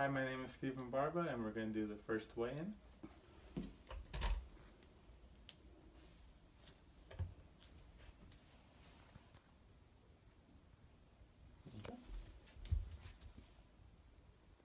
Hi, my name is Stephen Barba, and we're going to do the first weigh-in.